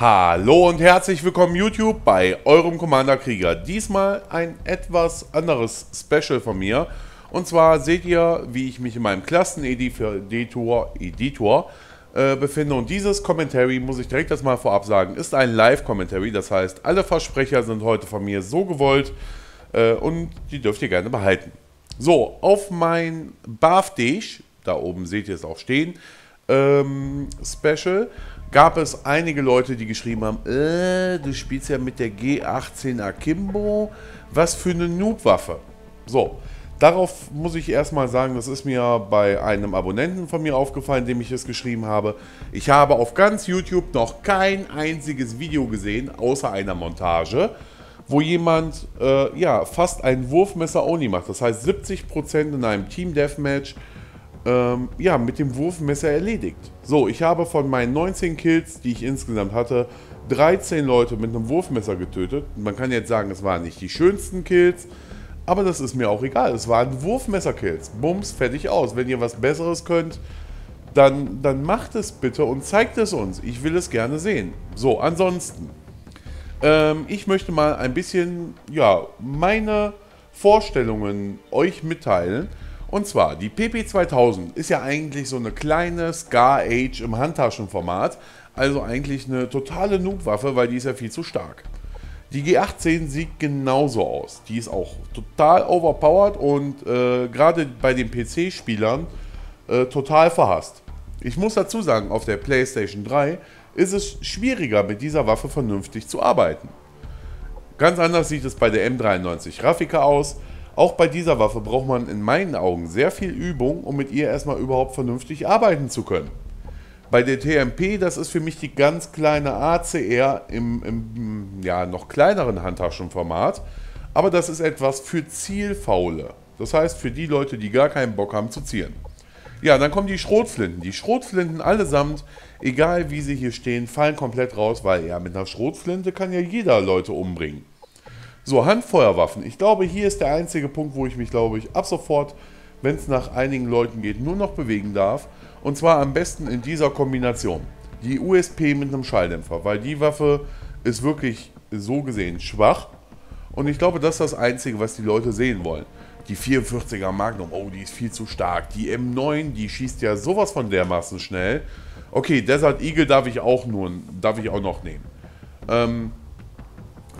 Hallo und herzlich willkommen YouTube bei eurem Commander Krieger. Diesmal ein etwas anderes Special von mir. Und zwar seht ihr, wie ich mich in meinem Klasseneditor Editor, äh, befinde. Und dieses Commentary, muss ich direkt das mal vorab sagen, ist ein Live-Commentary. Das heißt, alle Versprecher sind heute von mir so gewollt äh, und die dürft ihr gerne behalten. So, auf mein Birthday, da oben seht ihr es auch stehen, ähm, Special, gab es einige Leute, die geschrieben haben, äh, du spielst ja mit der G18 Akimbo, was für eine Noob-Waffe. So, darauf muss ich erstmal sagen, das ist mir bei einem Abonnenten von mir aufgefallen, dem ich es geschrieben habe. Ich habe auf ganz YouTube noch kein einziges Video gesehen, außer einer Montage, wo jemand äh, ja, fast ein Wurfmesser-Only macht. Das heißt 70% in einem Team-Deathmatch ähm, ja, mit dem Wurfmesser erledigt. So, ich habe von meinen 19 Kills, die ich insgesamt hatte, 13 Leute mit einem Wurfmesser getötet. Man kann jetzt sagen, es waren nicht die schönsten Kills, aber das ist mir auch egal. Es waren Wurfmesser-Kills. Bums, fertig aus. Wenn ihr was Besseres könnt, dann, dann macht es bitte und zeigt es uns. Ich will es gerne sehen. So, ansonsten, ähm, ich möchte mal ein bisschen, ja, meine Vorstellungen euch mitteilen. Und zwar, die PP2000 ist ja eigentlich so eine kleine Scar Age im Handtaschenformat. Also eigentlich eine totale Noob-Waffe, weil die ist ja viel zu stark. Die G18 sieht genauso aus. Die ist auch total overpowered und äh, gerade bei den PC-Spielern äh, total verhasst. Ich muss dazu sagen, auf der PlayStation 3 ist es schwieriger mit dieser Waffe vernünftig zu arbeiten. Ganz anders sieht es bei der M93 Raffica aus. Auch bei dieser Waffe braucht man in meinen Augen sehr viel Übung, um mit ihr erstmal überhaupt vernünftig arbeiten zu können. Bei der TMP, das ist für mich die ganz kleine ACR im, im ja, noch kleineren Handtaschenformat, aber das ist etwas für Zielfaule. Das heißt für die Leute, die gar keinen Bock haben zu zielen. Ja, dann kommen die Schrotflinten. Die Schrotflinten allesamt, egal wie sie hier stehen, fallen komplett raus, weil ja, mit einer Schrotflinte kann ja jeder Leute umbringen. So, Handfeuerwaffen. Ich glaube, hier ist der einzige Punkt, wo ich mich, glaube ich, ab sofort, wenn es nach einigen Leuten geht, nur noch bewegen darf. Und zwar am besten in dieser Kombination. Die USP mit einem Schalldämpfer, weil die Waffe ist wirklich so gesehen schwach. Und ich glaube, das ist das Einzige, was die Leute sehen wollen. Die 44er Magnum, oh, die ist viel zu stark. Die M9, die schießt ja sowas von dermaßen schnell. Okay, Desert Eagle darf ich auch nur, darf ich auch noch nehmen. Ähm,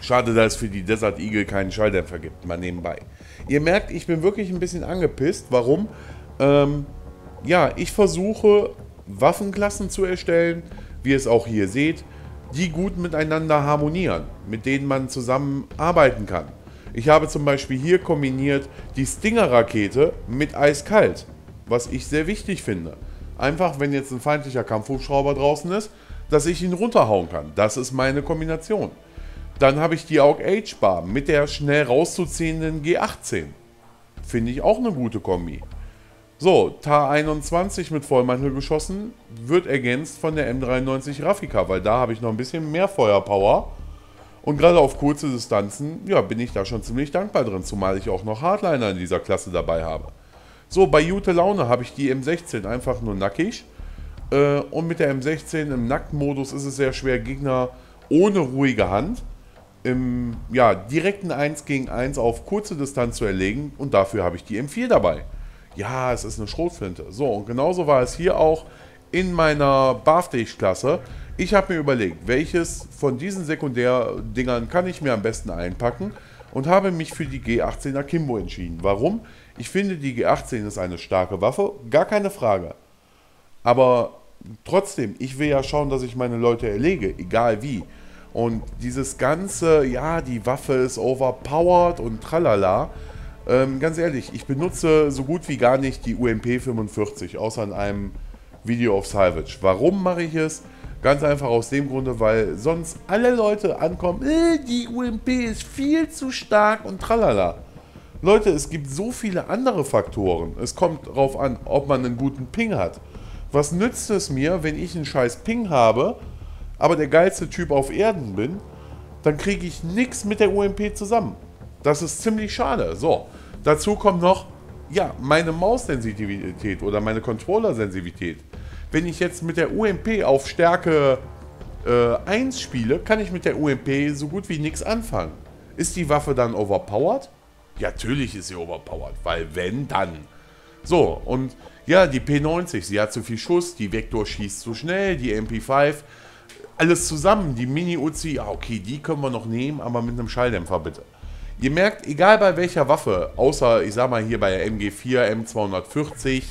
Schade, dass es für die Desert Eagle keinen Schalldämpfer gibt, mal nebenbei. Ihr merkt, ich bin wirklich ein bisschen angepisst. Warum? Ähm, ja, ich versuche Waffenklassen zu erstellen, wie ihr es auch hier seht, die gut miteinander harmonieren, mit denen man zusammen arbeiten kann. Ich habe zum Beispiel hier kombiniert die Stinger-Rakete mit Eiskalt, was ich sehr wichtig finde. Einfach, wenn jetzt ein feindlicher Kampfhubschrauber draußen ist, dass ich ihn runterhauen kann. Das ist meine Kombination. Dann habe ich die AUG H-Bar mit der schnell rauszuziehenden G18. Finde ich auch eine gute Kombi. So, TAR 21 mit Vollmantel geschossen wird ergänzt von der M93 Raffica, weil da habe ich noch ein bisschen mehr Feuerpower. Und gerade auf kurze Distanzen, ja, bin ich da schon ziemlich dankbar drin, zumal ich auch noch Hardliner in dieser Klasse dabei habe. So, bei Jute Laune habe ich die M16 einfach nur nackig. Äh, und mit der M16 im Nacktmodus ist es sehr schwer, Gegner ohne ruhige Hand im ja, direkten 1 gegen 1 auf kurze Distanz zu erlegen und dafür habe ich die M4 dabei. Ja, es ist eine Schrotflinte. So, und genauso war es hier auch in meiner Barftage-Klasse. Ich habe mir überlegt, welches von diesen Sekundärdingern kann ich mir am besten einpacken und habe mich für die G18 Akimbo entschieden. Warum? Ich finde, die G18 ist eine starke Waffe, gar keine Frage. Aber trotzdem, ich will ja schauen, dass ich meine Leute erlege, egal wie. Und dieses ganze, ja, die Waffe ist overpowered und tralala. Ähm, ganz ehrlich, ich benutze so gut wie gar nicht die UMP 45, außer in einem Video of Salvage. Warum mache ich es? Ganz einfach aus dem Grunde, weil sonst alle Leute ankommen, äh, die UMP ist viel zu stark und tralala. Leute, es gibt so viele andere Faktoren. Es kommt darauf an, ob man einen guten Ping hat. Was nützt es mir, wenn ich einen scheiß Ping habe aber der geilste Typ auf Erden bin, dann kriege ich nichts mit der UMP zusammen. Das ist ziemlich schade. So, dazu kommt noch, ja, meine Maussensitivität oder meine Controller-Sensitivität. Wenn ich jetzt mit der UMP auf Stärke äh, 1 spiele, kann ich mit der UMP so gut wie nichts anfangen. Ist die Waffe dann overpowered? Ja, natürlich ist sie overpowered, weil wenn, dann. So, und ja, die P90, sie hat zu viel Schuss, die Vektor schießt zu schnell, die MP5, alles zusammen, die Mini-Uzi, ja okay, die können wir noch nehmen, aber mit einem Schalldämpfer bitte. Ihr merkt, egal bei welcher Waffe, außer ich sag mal hier bei der MG4, M240,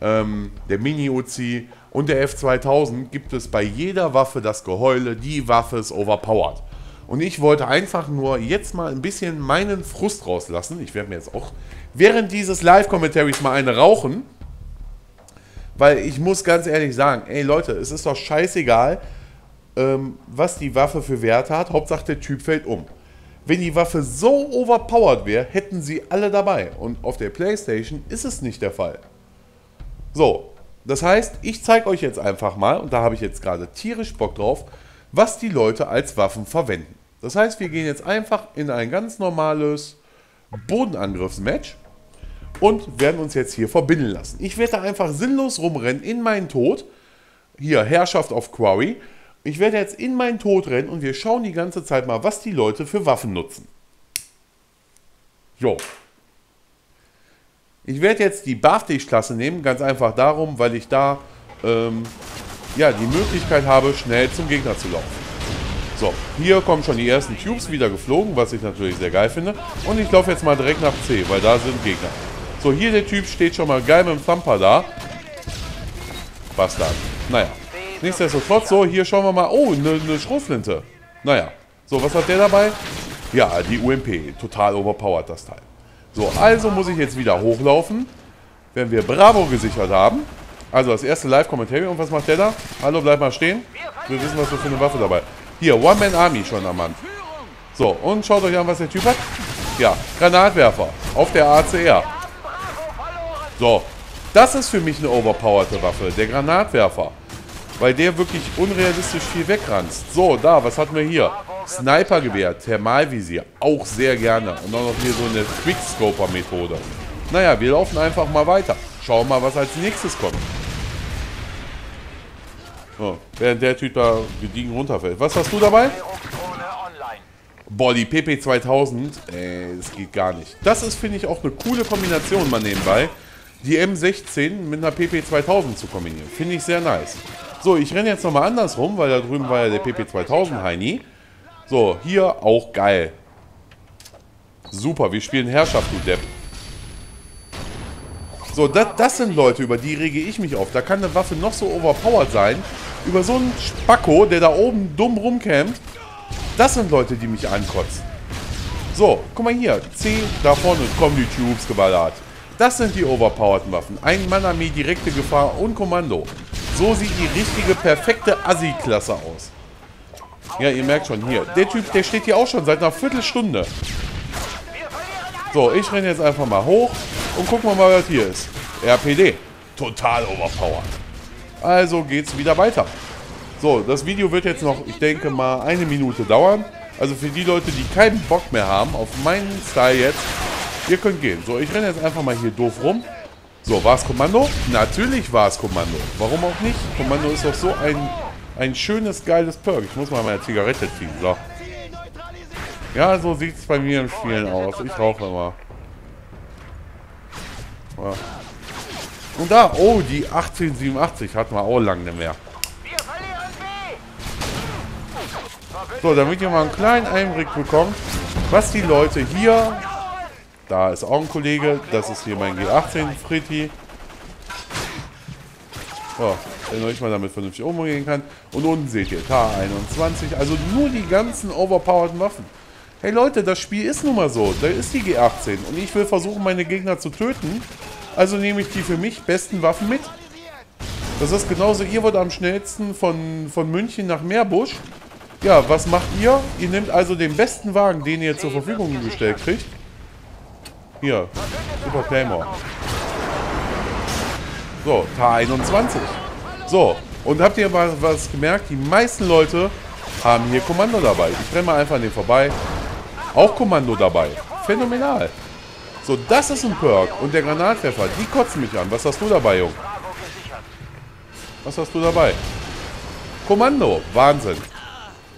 ähm, der Mini-Uzi und der F2000 gibt es bei jeder Waffe das Geheule, die Waffe ist overpowered. Und ich wollte einfach nur jetzt mal ein bisschen meinen Frust rauslassen. Ich werde mir jetzt auch während dieses Live-Commentaries mal eine rauchen. Weil ich muss ganz ehrlich sagen, ey Leute, es ist doch scheißegal, ähm, was die Waffe für Wert hat. Hauptsache der Typ fällt um. Wenn die Waffe so overpowered wäre, hätten sie alle dabei. Und auf der Playstation ist es nicht der Fall. So, das heißt, ich zeige euch jetzt einfach mal, und da habe ich jetzt gerade tierisch Bock drauf, was die Leute als Waffen verwenden. Das heißt, wir gehen jetzt einfach in ein ganz normales Bodenangriffsmatch und werden uns jetzt hier verbinden lassen. Ich werde da einfach sinnlos rumrennen in meinen Tod. Hier, Herrschaft of Quarry. Ich werde jetzt in meinen Tod rennen und wir schauen die ganze Zeit mal, was die Leute für Waffen nutzen. Jo. Ich werde jetzt die Baftisch-Klasse nehmen, ganz einfach darum, weil ich da ähm, ja, die Möglichkeit habe, schnell zum Gegner zu laufen. So, hier kommen schon die ersten Tubes wieder geflogen, was ich natürlich sehr geil finde. Und ich laufe jetzt mal direkt nach C, weil da sind Gegner. So, hier der Typ steht schon mal geil mit dem Thumper da. Bastard. Naja. Nichtsdestotrotz, so, hier schauen wir mal. Oh, eine ne Schrotflinte. Naja. So, was hat der dabei? Ja, die UMP. Total overpowered, das Teil. So, also muss ich jetzt wieder hochlaufen. Wenn wir Bravo gesichert haben. Also das erste Live-Commentary. Und was macht der da? Hallo, bleib mal stehen. Wir wissen, was für eine Waffe dabei. Hier, One-Man-Army schon am Mann. So, und schaut euch an, was der Typ hat. Ja, Granatwerfer. Auf der ACR. So, das ist für mich eine overpowerte Waffe, der Granatwerfer. Weil der wirklich unrealistisch viel wegranzt. So, da, was hatten wir hier? Snipergewehr, Thermalvisier, auch sehr gerne. Und dann noch hier so eine Quickscoper-Methode. Naja, wir laufen einfach mal weiter. Schauen mal, was als nächstes kommt. So, während der Typ da gediegen runterfällt. Was hast du dabei? Boah, die PP2000, ey, das geht gar nicht. Das ist, finde ich, auch eine coole Kombination mal nebenbei die M16 mit einer PP2000 zu kombinieren. Finde ich sehr nice. So, ich renne jetzt nochmal andersrum, weil da drüben war ja der PP2000 Heini. So, hier auch geil. Super, wir spielen Herrschaft, du Depp. So, das, das sind Leute, über die rege ich mich auf. Da kann eine Waffe noch so overpowered sein. Über so einen Spacko, der da oben dumm rumkämpft. Das sind Leute, die mich ankotzen. So, guck mal hier. C, da vorne kommen die Tubes geballert. Das sind die overpowerten Waffen. Ein Mann-Armee, direkte Gefahr und Kommando. So sieht die richtige, perfekte Assi-Klasse aus. Ja, ihr merkt schon hier. Der Typ, der steht hier auch schon seit einer Viertelstunde. So, ich renne jetzt einfach mal hoch und gucken wir mal, was hier ist. RPD. Total overpowered. Also geht's wieder weiter. So, das Video wird jetzt noch, ich denke mal, eine Minute dauern. Also für die Leute, die keinen Bock mehr haben auf meinen Style jetzt, Ihr könnt gehen. So, ich renne jetzt einfach mal hier doof rum. So, war es Kommando? Natürlich war es Kommando. Warum auch nicht? Kommando ist doch so ein, ein schönes, geiles Perk. Ich muss mal meine Zigarette ziehen. So. Ja, so sieht es bei mir im Spielen aus. Ich rauche immer. Ja. Und da, oh, die 1887 hatten wir auch lange mehr. So, damit ihr mal einen kleinen Einblick bekommt, was die Leute hier da ist auch ein Kollege. Das ist hier mein G18 Fritti. So, wenn ich mal damit vernünftig umgehen kann. Und unten seht ihr K21. Also nur die ganzen overpowerten Waffen. Hey Leute, das Spiel ist nun mal so. Da ist die G18. Und ich will versuchen, meine Gegner zu töten. Also nehme ich die für mich besten Waffen mit. Das ist genauso, ihr wollt am schnellsten von, von München nach Meerbusch. Ja, was macht ihr? Ihr nehmt also den besten Wagen, den ihr zur Verfügung gestellt kriegt. Hier, Super Claymore. So, K21. So, und habt ihr mal was gemerkt? Die meisten Leute haben hier Kommando dabei. Ich renne mal einfach an den vorbei. Auch Kommando dabei. Phänomenal. So, das ist ein Perk. Und der Granatwerfer, die kotzen mich an. Was hast du dabei, Jung? Was hast du dabei? Kommando, Wahnsinn.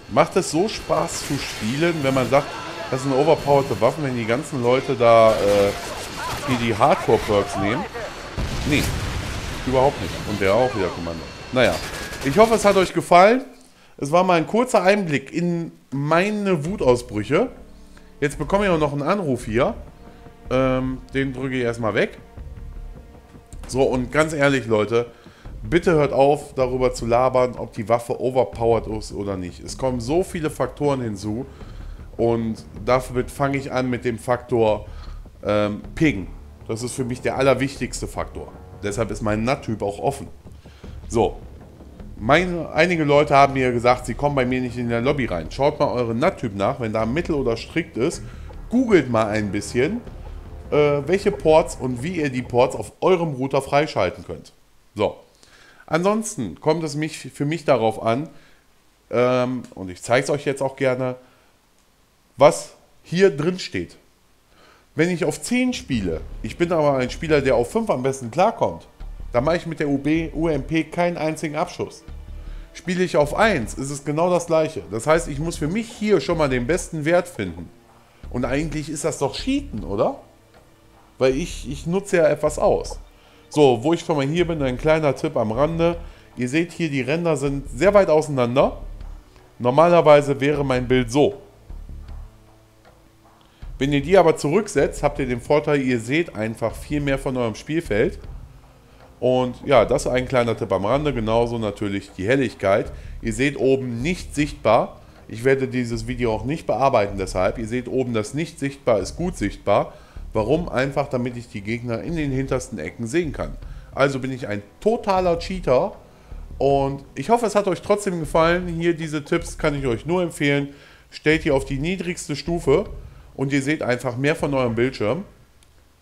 Macht es so Spaß zu spielen, wenn man sagt, das sind overpowerte Waffen, wenn die ganzen Leute da äh, hier die Hardcore-Perks nehmen? Nee, überhaupt nicht. Und der auch wieder Kommando. Naja, ich hoffe, es hat euch gefallen. Es war mal ein kurzer Einblick in meine Wutausbrüche. Jetzt bekomme ich auch noch einen Anruf hier. Ähm, den drücke ich erstmal weg. So, und ganz ehrlich, Leute, bitte hört auf, darüber zu labern, ob die Waffe overpowered ist oder nicht. Es kommen so viele Faktoren hinzu. Und damit fange ich an mit dem Faktor ähm, Ping. Das ist für mich der allerwichtigste Faktor. Deshalb ist mein NAT-Typ auch offen. So, meine, einige Leute haben mir gesagt, sie kommen bei mir nicht in der Lobby rein. Schaut mal euren NAT-Typ nach, wenn da mittel oder strikt ist. Googelt mal ein bisschen, äh, welche Ports und wie ihr die Ports auf eurem Router freischalten könnt. So. Ansonsten kommt es mich, für mich darauf an, ähm, und ich zeige es euch jetzt auch gerne, was hier drin steht. Wenn ich auf 10 spiele, ich bin aber ein Spieler, der auf 5 am besten klarkommt, dann mache ich mit der UB, UMP keinen einzigen Abschuss. Spiele ich auf 1, ist es genau das gleiche. Das heißt, ich muss für mich hier schon mal den besten Wert finden. Und eigentlich ist das doch Cheaten, oder? Weil ich, ich nutze ja etwas aus. So, wo ich schon mal hier bin, ein kleiner Tipp am Rande. Ihr seht hier, die Ränder sind sehr weit auseinander. Normalerweise wäre mein Bild so. Wenn ihr die aber zurücksetzt, habt ihr den Vorteil, ihr seht einfach viel mehr von eurem Spielfeld. Und ja, das ist ein kleiner Tipp am Rande. Genauso natürlich die Helligkeit. Ihr seht oben nicht sichtbar. Ich werde dieses Video auch nicht bearbeiten deshalb. Ihr seht oben, das nicht sichtbar ist gut sichtbar. Warum? Einfach, damit ich die Gegner in den hintersten Ecken sehen kann. Also bin ich ein totaler Cheater. Und ich hoffe, es hat euch trotzdem gefallen. Hier diese Tipps kann ich euch nur empfehlen. Stellt ihr auf die niedrigste Stufe und ihr seht einfach mehr von eurem Bildschirm.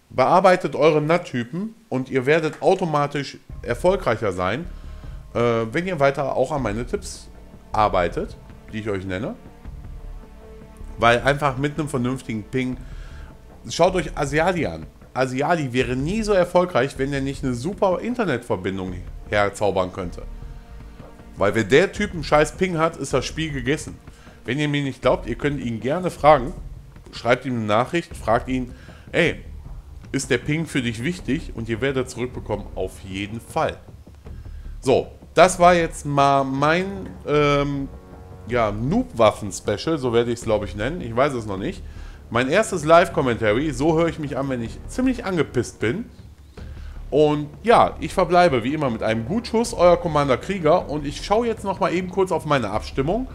Bearbeitet eure NAT-Typen und ihr werdet automatisch erfolgreicher sein, äh, wenn ihr weiter auch an meine Tipps arbeitet, die ich euch nenne. Weil einfach mit einem vernünftigen Ping, schaut euch Asiali an. Asiali wäre nie so erfolgreich, wenn er nicht eine super Internetverbindung herzaubern könnte. Weil wenn der Typ einen scheiß Ping hat, ist das Spiel gegessen. Wenn ihr mir nicht glaubt, ihr könnt ihn gerne fragen. Schreibt ihm eine Nachricht, fragt ihn, ey, ist der Ping für dich wichtig? Und ihr werdet zurückbekommen, auf jeden Fall. So, das war jetzt mal mein ähm, ja, Noob-Waffen-Special, so werde ich es glaube ich nennen. Ich weiß es noch nicht. Mein erstes Live-Commentary, so höre ich mich an, wenn ich ziemlich angepisst bin. Und ja, ich verbleibe wie immer mit einem Gutschuss, euer Commander Krieger. Und ich schaue jetzt noch mal eben kurz auf meine Abstimmung.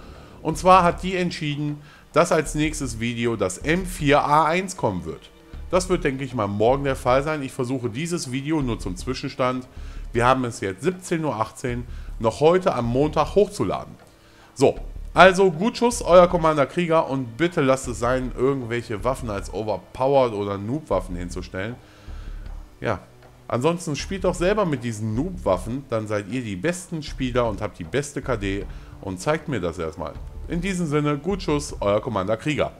Und zwar hat die entschieden, dass als nächstes Video das M4A1 kommen wird. Das wird, denke ich mal, morgen der Fall sein. Ich versuche dieses Video nur zum Zwischenstand. Wir haben es jetzt 17.18 Uhr, noch heute am Montag hochzuladen. So, also Gutschuss, euer Commander Krieger und bitte lasst es sein, irgendwelche Waffen als Overpowered oder Noob-Waffen hinzustellen. Ja, ansonsten spielt doch selber mit diesen Noob-Waffen, dann seid ihr die besten Spieler und habt die beste KD und zeigt mir das erstmal. In diesem Sinne, Gutschuss, euer Commander Krieger.